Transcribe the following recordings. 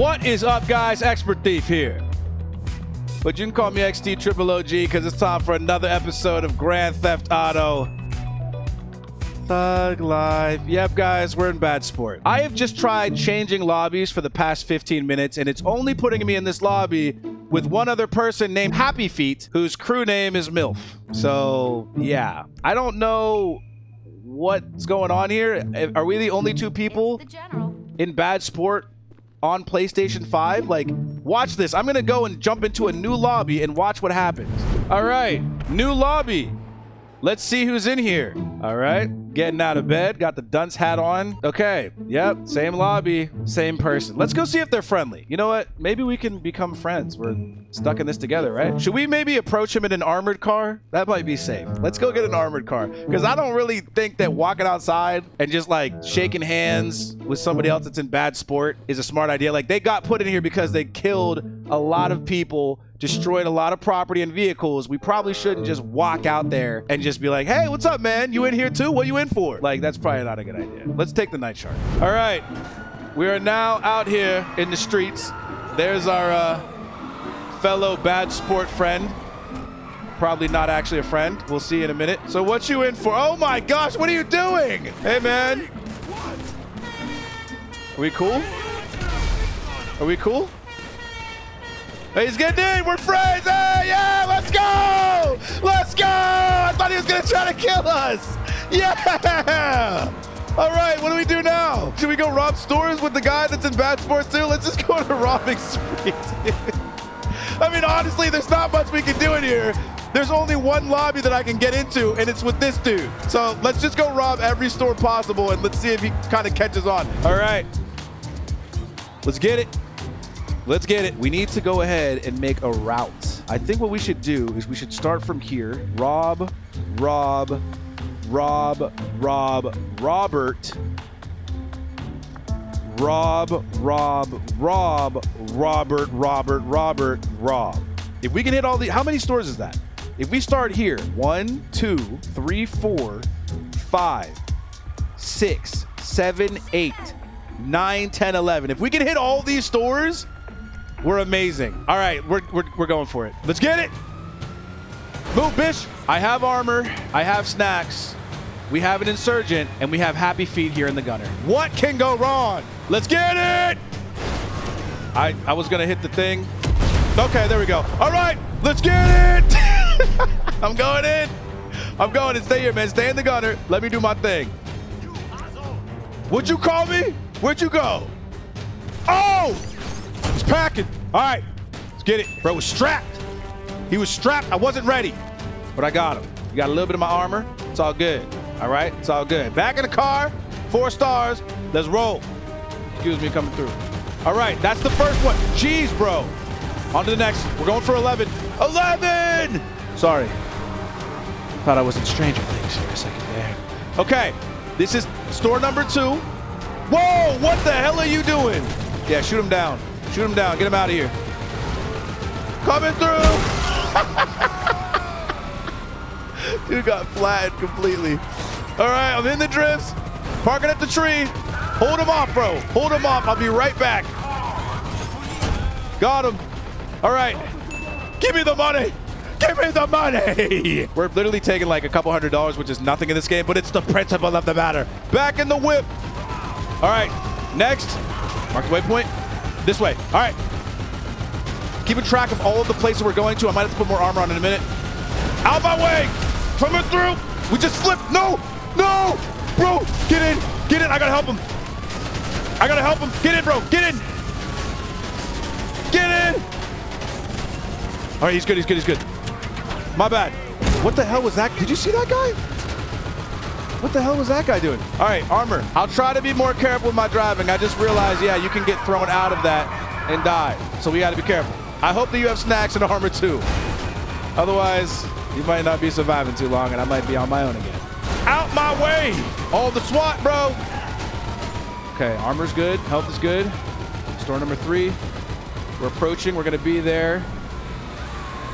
What is up, guys? XpertThief here. But you can call me XT Triple OG because it's time for another episode of Grand Theft Auto Thug Life. Yep, guys, we're in bad sport. I have just tried changing lobbies for the past 15 minutes, and it's only putting me in this lobby with one other person named Happy Feet, whose crew name is MILF. So, yeah. I don't know what's going on here. Are we the only two people The in bad sport on PlayStation 5? Like, watch this. I'm going to go and jump into a new lobby and watch what happens. All right, new lobby. Let's see who's in here. All right, getting out of bed, got the dunce hat on. Okay, yep, same lobby, same person. Let's go see if they're friendly. You know what? Maybe we can become friends. We're stuck in this together, right? Should we maybe approach him in an armored car? That might be safe. Let's go get an armored car because I don't really think that walking outside and just like shaking hands with somebody else that's in bad sport is a smart idea. Like they got put in here because they killed a lot of people destroyed a lot of property and vehicles, we probably shouldn't just walk out there and just be like, hey, what's up, man? You in here too? What are you in for? Like, that's probably not a good idea. Let's take the Nightshark. All right. We are now out here in the streets. There's our uh, fellow bad sport friend. Probably not actually a friend. We'll see in a minute. So what you in for? Oh my gosh, what are you doing? Hey, man. Are we cool? Are we cool? He's getting in. We're friends. Hey, yeah, let's go. Let's go. I thought he was going to try to kill us. Yeah. All right, what do we do now? Should we go rob stores with the guy that's in bad sports too? Let's just go to robbing spree. I mean, honestly, there's not much we can do in here. There's only one lobby that I can get into, and it's with this dude. So let's just go rob every store possible, and let's see if he kind of catches on. All right. Let's get it. Let's get it. We need to go ahead and make a route. I think what we should do is we should start from here. Rob, Rob, Rob, Rob, Robert. Rob, Rob, Rob, Robert, Robert, Robert, Rob. If we can hit all the, how many stores is that? If we start here, one, two, three, four, five, six, seven, eight, nine, 10, 11. If we can hit all these stores, we're amazing. All right, we're, we're, we're going for it. Let's get it. Move, bitch. I have armor. I have snacks. We have an insurgent, and we have happy feet here in the gunner. What can go wrong? Let's get it. I, I was going to hit the thing. Okay, there we go. All right, let's get it. I'm going in. I'm going in. Stay here, man. Stay in the gunner. Let me do my thing. Would you call me? Where'd you go? Oh! Packing. All right, let's get it. Bro was strapped. He was strapped. I wasn't ready, but I got him. You got a little bit of my armor. It's all good. All right, it's all good. Back in the car. Four stars. Let's roll. Excuse me, coming through. All right, that's the first one. Jeez, bro. On to the next. We're going for 11. 11! Sorry. Thought I was in Stranger Things for a second there. Okay, this is store number two. Whoa, what the hell are you doing? Yeah, shoot him down. Shoot him down. Get him out of here. Coming through. Dude got flattened completely. All right, I'm in the drifts. Parking at the tree. Hold him off, bro. Hold him off. I'll be right back. Got him. All right. Give me the money. Give me the money. We're literally taking like a couple hundred dollars, which is nothing in this game, but it's the principle of the matter. Back in the whip. All right. Next. Mark the waypoint. This way. All right. Keeping track of all of the places we're going to. I might have to put more armor on in a minute. Out my way. Coming through. We just flipped. No. No. Bro, get in. Get in. I gotta help him. I gotta help him. Get in, bro. Get in. Get in. All right, he's good. He's good. He's good. My bad. What the hell was that? Did you see that guy? What the hell was that guy doing? All right, armor. I'll try to be more careful with my driving. I just realized, yeah, you can get thrown out of that and die. So we got to be careful. I hope that you have snacks and armor too. Otherwise, you might not be surviving too long and I might be on my own again. Out my way! All the SWAT, bro! Okay, armor's good. Health is good. Store number three. We're approaching. We're going to be there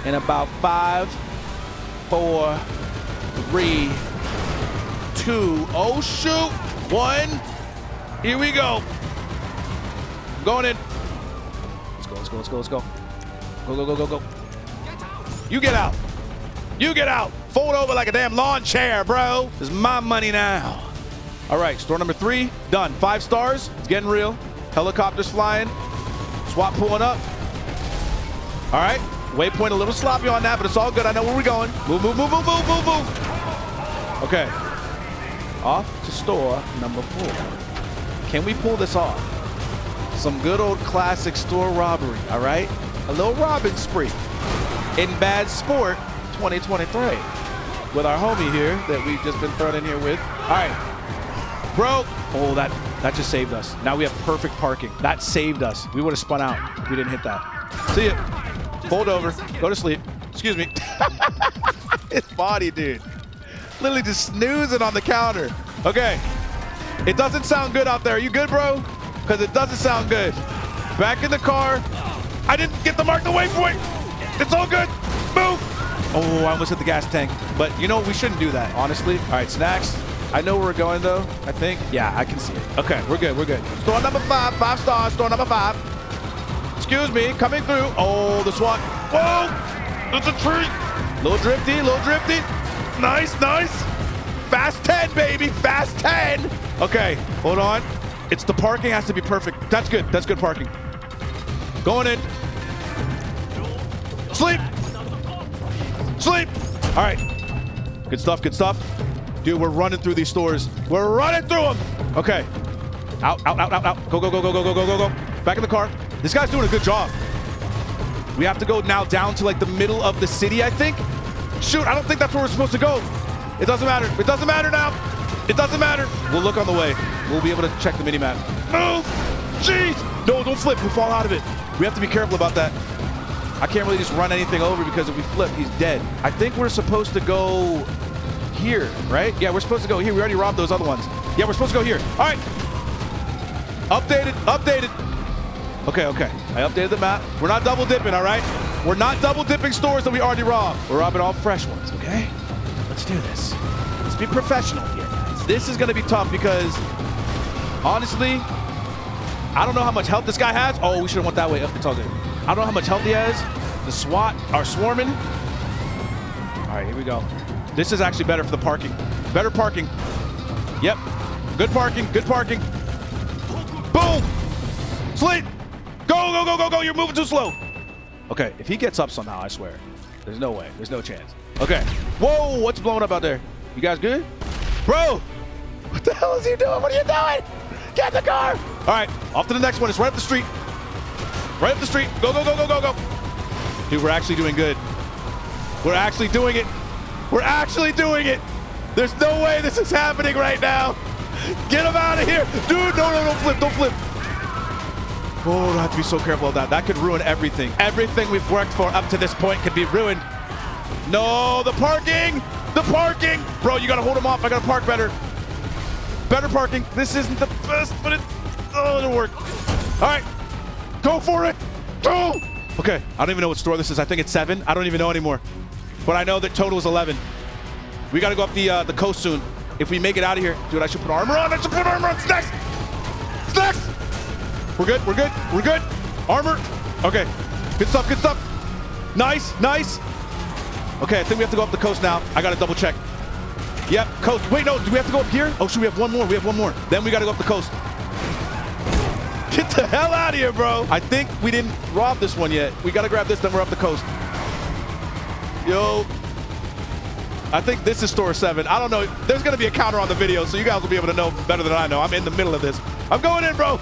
in about five, four, three, two. Oh, shoot. One. Here we go. I'm Going in. let's go, let's go, let's go. Let's go, go, go, go, go. You get out. You get out. Fold over like a damn lawn chair, bro. This is my money now. All right, store number three, done. Five stars, it's getting real. Helicopters flying. SWAT pulling up. All right, waypoint a little sloppy on that, but it's all good. I know where we're going. Move, move, move, move, move, move, move. Okay. Off to store number four. Can we pull this off? Some good old classic store robbery, all right? A little robbing spree in bad sport 2023 with our homie here that we've just been thrown in here with. All right. Bro, oh, that, that just saved us. Now we have perfect parking. That saved us. We would have spun out if we didn't hit that. See ya. Fold over. Go to sleep. Excuse me. His body, dude. Literally just snoozing on the counter. Okay. It doesn't sound good out there. Are you good, bro? Because it doesn't sound good. Back in the car. I didn't get the mark the waypoint. It's all good. Move. Oh, I almost hit the gas tank. But you know, we shouldn't do that, honestly. All right, snacks. I know where we're going, though, I think. Yeah, I can see it. Okay, we're good, we're good. Store number five, five stars, store number five. Excuse me, coming through. Oh, the SWAT. Whoa! There's a tree. Little drifty, little drifty. Nice, nice. Fast 10, baby, fast 10. Okay, hold on. It's the parking has to be perfect. That's good, that's good parking. Going in. Sleep. Sleep. All right. Good stuff, good stuff. Dude, we're running through these stores. We're running through them. Okay. Out, out, out, out, out. Go, go, go, go, go, go, go, go, go. Back in the car. This guy's doing a good job. We have to go now down to like the middle of the city, I think. Shoot, I don't think that's where we're supposed to go. It doesn't matter. It doesn't matter now. It doesn't matter. We'll look on the way. We'll be able to check the mini-map. Move! Jeez! No, don't flip. We'll fall out of it. We have to be careful about that. I can't really just run anything over because if we flip, he's dead. I think we're supposed to go here, right? Yeah, we're supposed to go here. We already robbed those other ones. Yeah, we're supposed to go here. All right. Updated, updated. Okay, okay. I updated the map. We're not double dipping, all right? We're not double dipping stores that we already robbed. We're robbing all fresh ones, okay? Let's do this. Let's be professional here, guys. This is going to be tough because, honestly, I don't know how much health this guy has. Oh, we should have went that way. It's all good. I don't know how much health he has. The SWAT are swarming. All right, here we go. This is actually better for the parking. Better parking. Yep. Good parking. Good parking. Boom. Sleep. Go, go, go, go, go. You're moving too slow. Okay, if he gets up somehow, I swear. There's no way. There's no chance. Okay. Whoa, what's blowing up out there? You guys good? Bro, what the hell is he doing? What are you doing? Get the car. All right, off to the next one. It's right up the street. Right up the street. Go, go, go, go, go, go. Dude, we're actually doing good. We're actually doing it. We're actually doing it. There's no way this is happening right now. Get him out of here. Dude, no, no, don't flip, don't flip. Oh, I have to be so careful of that. That could ruin everything. Everything we've worked for up to this point could be ruined. No, the parking, the parking. Bro, you gotta hold him off. I gotta park better. Better parking. This isn't the best, but it, oh, it'll work. All right, go for it. Go. Okay, I don't even know what store this is. I think it's seven. I don't even know anymore. But I know that total is 11. We gotta go up the uh, the coast soon. If we make it out of here, dude, I should put armor on. I should put armor on. Snacks. Snacks. We're good. We're good. We're good. Armor. Okay. Good stuff. Good stuff. Nice. Nice. Okay, I think we have to go up the coast now. I gotta double check. Yep, coast. Wait, no, do we have to go up here? Oh, should we have one more? We have one more. Then we gotta go up the coast. Get the hell out of here, bro. I think we didn't rob this one yet. We gotta grab this, then we're up the coast. Yo. I think this is store seven. I don't know. There's gonna be a counter on the video, so you guys will be able to know better than I know. I'm in the middle of this. I'm going in, bro.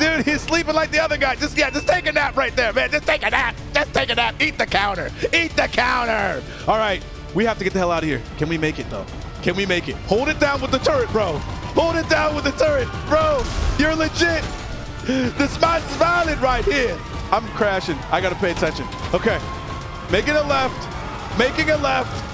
Dude, he's sleeping like the other guy. Just yeah, just take a nap right there, man. Just take a nap. Just take a nap. Eat the counter. Eat the counter. All right, we have to get the hell out of here. Can we make it though? Can we make it? Hold it down with the turret, bro. Hold it down with the turret, bro. You're legit. The spot's violent right here. I'm crashing. I gotta pay attention. Okay, making a left. Making a left.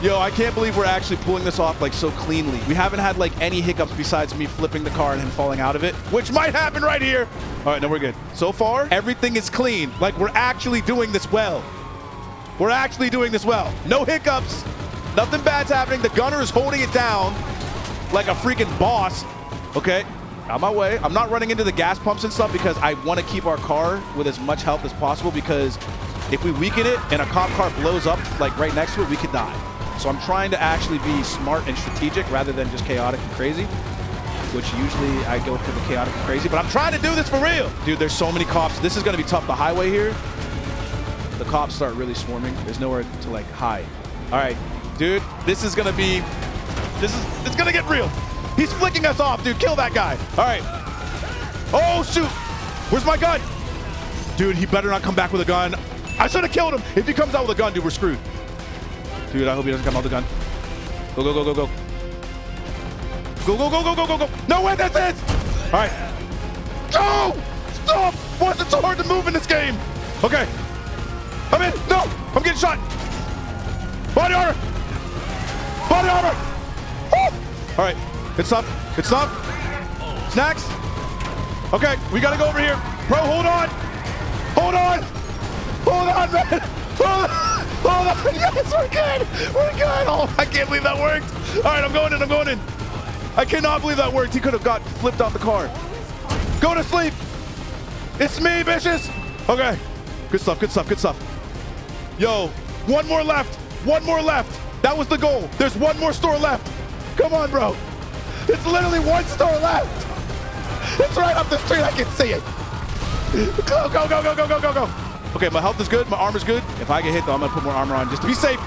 Yo, I can't believe we're actually pulling this off like so cleanly. We haven't had like any hiccups besides me flipping the car and him falling out of it, which might happen right here. All right, no, we're good. So far, everything is clean. Like we're actually doing this well. We're actually doing this well. No hiccups. Nothing bad's happening. The gunner is holding it down like a freaking boss. Okay. On my way. I'm not running into the gas pumps and stuff because I want to keep our car with as much health as possible because if we weaken it and a cop car blows up like right next to it, we could die. So I'm trying to actually be smart and strategic rather than just chaotic and crazy, which usually I go for the chaotic and crazy, but I'm trying to do this for real. Dude, there's so many cops. This is going to be tough. The highway here, the cops start really swarming. There's nowhere to like hide. All right, dude, this is going to be, this is, it's going to get real. He's flicking us off, dude. Kill that guy. All right. Oh, shoot. Where's my gun? Dude, he better not come back with a gun. I should have killed him. If he comes out with a gun, dude, we're screwed. Dude, I hope he doesn't come out a gun. Go, go, go, go, go. Go, go, go, go, go, go, go. No way, that's it. All right. Go! Stop! Why is it so hard to move in this game? Okay. I'm in. No! I'm getting shot. Body armor. Body armor. Woo! All right. It's up. It's up. Snacks. Okay, we gotta go over here. Bro, hold on. Hold on. Hold on, man. Hold on. Oh, Hold on. Yes, we're good. We're good. Oh, I can't believe that worked. All right, I'm going in. I'm going in. I cannot believe that worked. He could have got flipped off the car. Go to sleep. It's me, bitches. Okay. Good stuff. Good stuff. Good stuff. Yo, one more left. One more left. That was the goal. There's one more store left. Come on, bro. It's literally one store left. It's right up the street. I can see it. Go, go, go, go, go, go, go, go. Okay, my health is good. My armor's good. If I get hit, though, I'm to put more armor on just to be safe.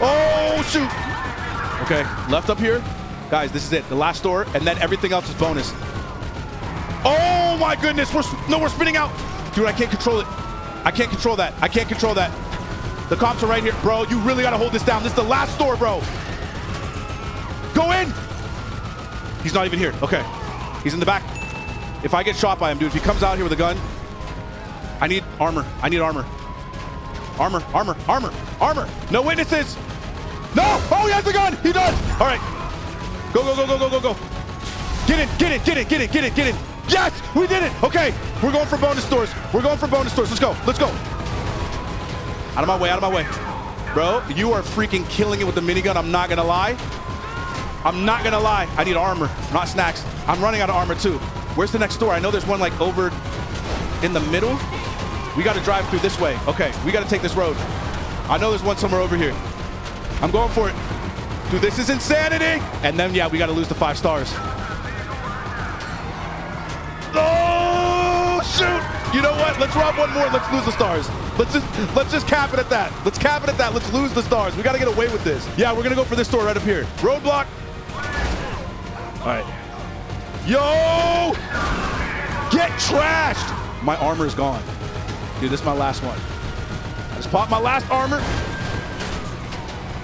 Oh, shoot. Okay, left up here. Guys, this is it. The last store, and then everything else is bonus. Oh, my goodness. We're, no, we're spinning out. Dude, I can't control it. I can't control that. I can't control that. The cops are right here. Bro, you really got to hold this down. This is the last store, bro. Go in. He's not even here. Okay. He's in the back. If I get shot by him, dude, if he comes out here with a gun, I need armor. I need armor. Armor, armor, armor, armor. No witnesses. No. Oh, he has the gun. He does. All right. Go, go, go, go, go, go, go. Get in, get in, get in, get in, get in, get in. Yes, we did it. Okay, we're going for bonus stores. We're going for bonus stores. Let's go. Let's go. Out of my way, out of my way. Bro, you are freaking killing it with the minigun. I'm not going to lie. I'm not going to lie. I need armor, not snacks. I'm running out of armor too. Where's the next store? I know there's one like over in the middle. We got to drive through this way. Okay, we got to take this road. I know there's one somewhere over here. I'm going for it. Dude, this is insanity. And then, yeah, we got to lose the five stars. Oh, shoot. You know what? Let's rob one more. Let's lose the stars. Let's just let's just cap it at that. Let's cap it at that. Let's lose the stars. We got to get away with this. Yeah, we're going to go for this store right up here. Roadblock. All right. Yo! Get trashed! My armor is gone. Dude, this is my last one. I just popped my last armor.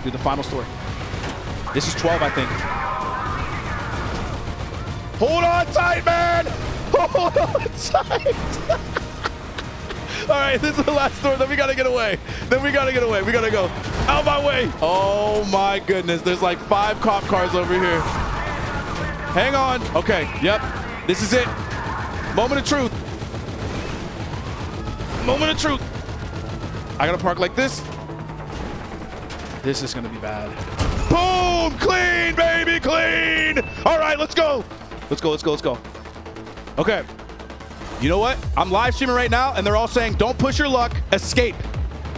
Dude, the final story. This is 12, I think. Hold on tight, man! Hold on tight! All right, this is the last store. Then we gotta get away. Then we gotta get away. We gotta go. Out my way. Oh my goodness. There's like five cop cars over here. Hang on. Okay, yep. This is it. Moment of truth. Moment of truth. I gotta park like this. This is gonna be bad. Boom! Clean, baby, clean! All right, let's go. Let's go, let's go, let's go. Okay. You know what? I'm live streaming right now, and they're all saying, don't push your luck, escape.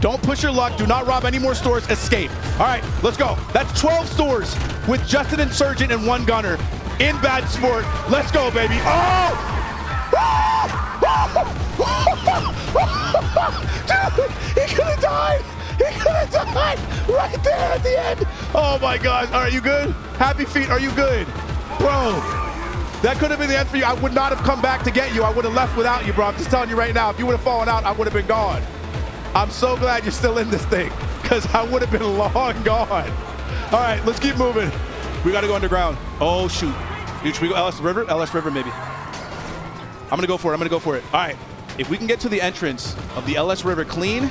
Don't push your luck. Do not rob any more stores. Escape. All right, let's go. That's 12 stores with just an insurgent and one gunner in bad sport. Let's go, baby. Oh! Dude, he could have died. He could have died right there at the end. Oh my. All right, you good? Happy feet, are you good? Bro, that could have been the end for you. I would not have come back to get you. I would have left without you, bro. I'm just telling you right now. If you would have fallen out, I would have been gone. I'm so glad you're still in this thing because I would have been long gone. All right, let's keep moving. We got to go underground. Oh, shoot. Dude, should we go LS River? LS River, maybe. I'm going to go for it. I'm going to go for it. All right. If we can get to the entrance of the LS River clean,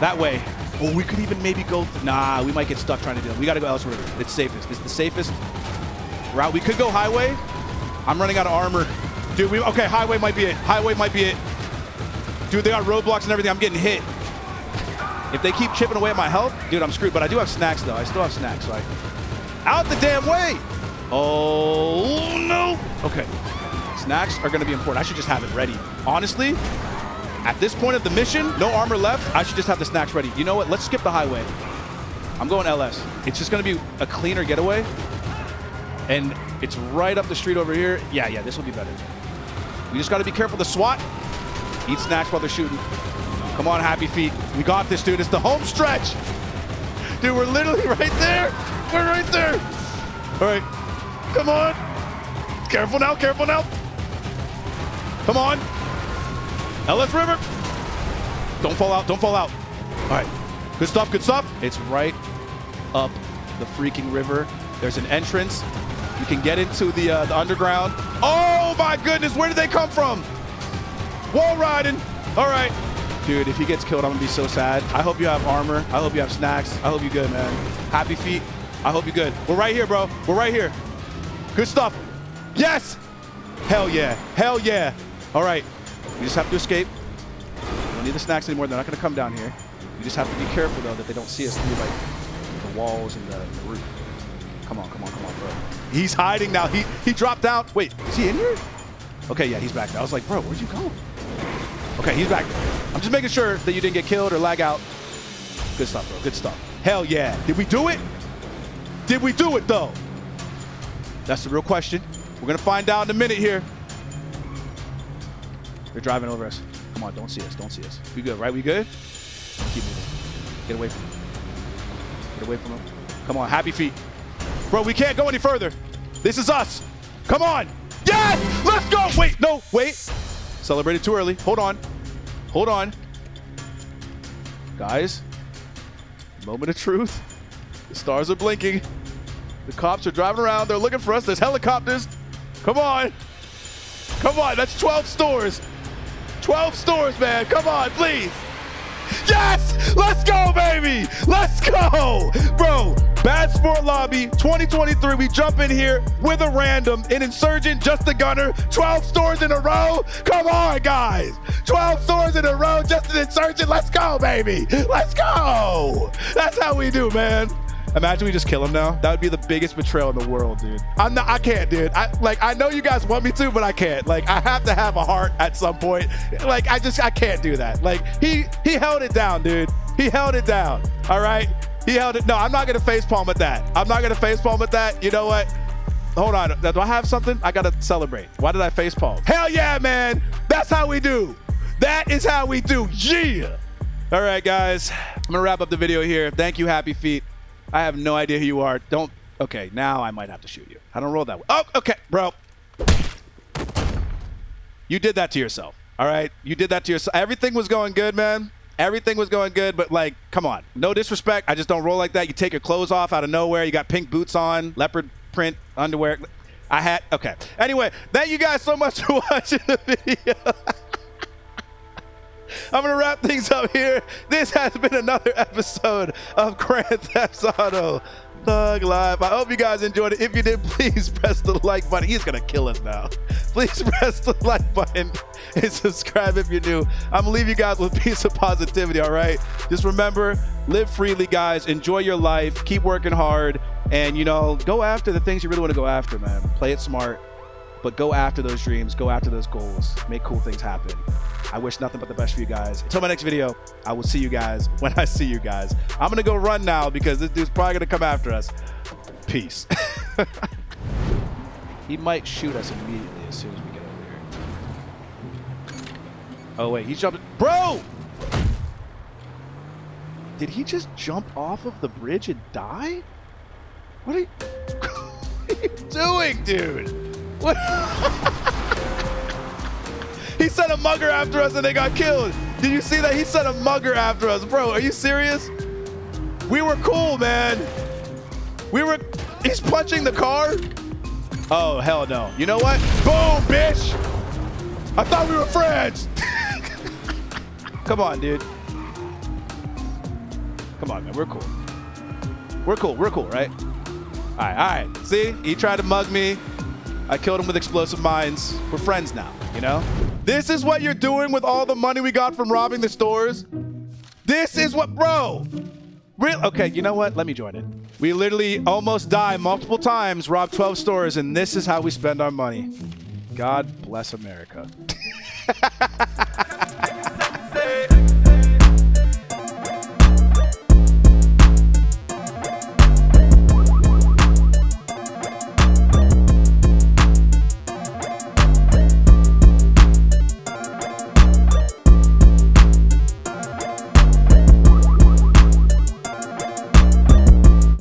that way. Or we could even maybe go. Nah, we might get stuck trying to do it. We got to go LS River. It's safest. It's the safest route. We could go highway. I'm running out of armor. Dude, we okay, highway might be it. Highway might be it. Dude, they got roadblocks and everything. I'm getting hit. If they keep chipping away at my health, dude, I'm screwed. But I do have snacks, though. I still have snacks. Like, out the damn way. Oh, no. Okay. Snacks are going to be important. I should just have it ready. Honestly, at this point of the mission, no armor left. I should just have the snacks ready. You know what? Let's skip the highway. I'm going LS. It's just going to be a cleaner getaway. And it's right up the street over here. Yeah, yeah, this will be better. We just got to be careful. The SWAT eat snacks while they're shooting. Come on, Happy Feet. We got this, dude. It's the home stretch. Dude, we're literally right there. We're right there. All right. Come on. Careful now, careful now. Come on. LS River. Don't fall out, don't fall out. All right. Good stuff, good stuff. It's right up the freaking river. There's an entrance. You can get into the, uh, the underground. Oh my goodness, where did they come from? Wall riding. All right. Dude, if he gets killed, I'm gonna be so sad. I hope you have armor. I hope you have snacks. I hope you're good, man. Happy feet. I hope you're good. We're right here, bro. We're right here. Good stuff. Yes! Hell yeah. Hell yeah. All right. We just have to escape. We don't need the snacks anymore. They're not gonna come down here. We just have to be careful, though, that they don't see us through, like, the walls and the, the roof. Come on, come on, come on, bro. He's hiding now. He he dropped out. Wait, is he in here? Okay, yeah, he's back. I was like, bro, where'd you go? Okay, he's back. I'm just making sure that you didn't get killed or lag out. Good stuff, bro. Good stuff. Hell yeah. Did we do it? Did we do it, though? That's the real question. We're going to find out in a minute here. They're driving over us. Come on, don't see us. Don't see us. We good, right? We good? Keep moving. Get away from them. Get away from them. Come on, happy feet. Bro, we can't go any further. This is us. Come on. Yes! Let's go! Wait, no, wait. Celebrated too early. Hold on. Hold on. Guys, moment of truth. The stars are blinking. The cops are driving around. They're looking for us. There's helicopters. Come on. Come on. That's 12 stores. 12 stores, man. Come on, please. Yes! Let's go, baby! Let's go! Bro, Bad Sport Lobby 2023. We jump in here with a random, an insurgent, just a gunner. 12 stores in a row. Come on, guys. 12 stores in a row, just an insurgent. Let's go, baby. Let's go. That's how we do, man. Imagine we just kill him now. That would be the biggest betrayal in the world, dude. I'm not. I can't, dude. I like. I know you guys want me to, but I can't. Like, I have to have a heart at some point. Like, I just. I can't do that. Like, he he held it down, dude. He held it down. All right. He held it. No, I'm not gonna face palm at that. I'm not gonna face palm at that. You know what? Hold on. Do I have something? I gotta celebrate. Why did I face palm? Hell yeah, man. That's how we do. That is how we do. Yeah. All right, guys. I'm gonna wrap up the video here. Thank you, Happy Feet. I have no idea who you are. Don't. Okay, now I might have to shoot you. I don't roll that way. Oh, okay, bro. You did that to yourself. All right, you did that to yourself. Everything was going good, man. Everything was going good, but like, come on. No disrespect. I just don't roll like that. You take your clothes off out of nowhere. You got pink boots on, leopard print underwear. I had. Okay. Anyway, thank you guys so much for watching the video. I'm going to wrap things up here. This has been another episode of Grand Theft Auto Thug Life. I hope you guys enjoyed it. If you did, please press the like button. He's going to kill us now. Please press the like button and subscribe if you're new. I'm going to leave you guys with piece of positivity, all right? Just remember, live freely, guys. Enjoy your life. Keep working hard. And, you know, go after the things you really want to go after, man. Play it smart, but go after those dreams. Go after those goals. Make cool things happen. I wish nothing but the best for you guys. Until my next video, I will see you guys when I see you guys. I'm going to go run now because this dude's probably going to come after us. Peace. he might shoot us immediately as soon as we get over here. Oh, wait. He's jumping. Bro! Did he just jump off of the bridge and die? What are you, what are you doing, dude? What? He sent a mugger after us and they got killed. Did you see that? He sent a mugger after us. Bro, are you serious? We were cool, man. We were. He's punching the car? Oh, hell no. You know what? Boom, bitch. I thought we were friends. Come on, dude. Come on, man. We're cool. We're cool. We're cool, right? All right, all right. See? He tried to mug me. I killed him with explosive mines. We're friends now, you know? This is what you're doing with all the money we got from robbing the stores? This is what, bro. Real, okay, you know what? Let me join it. We literally almost die multiple times, rob 12 stores, and this is how we spend our money. God bless America.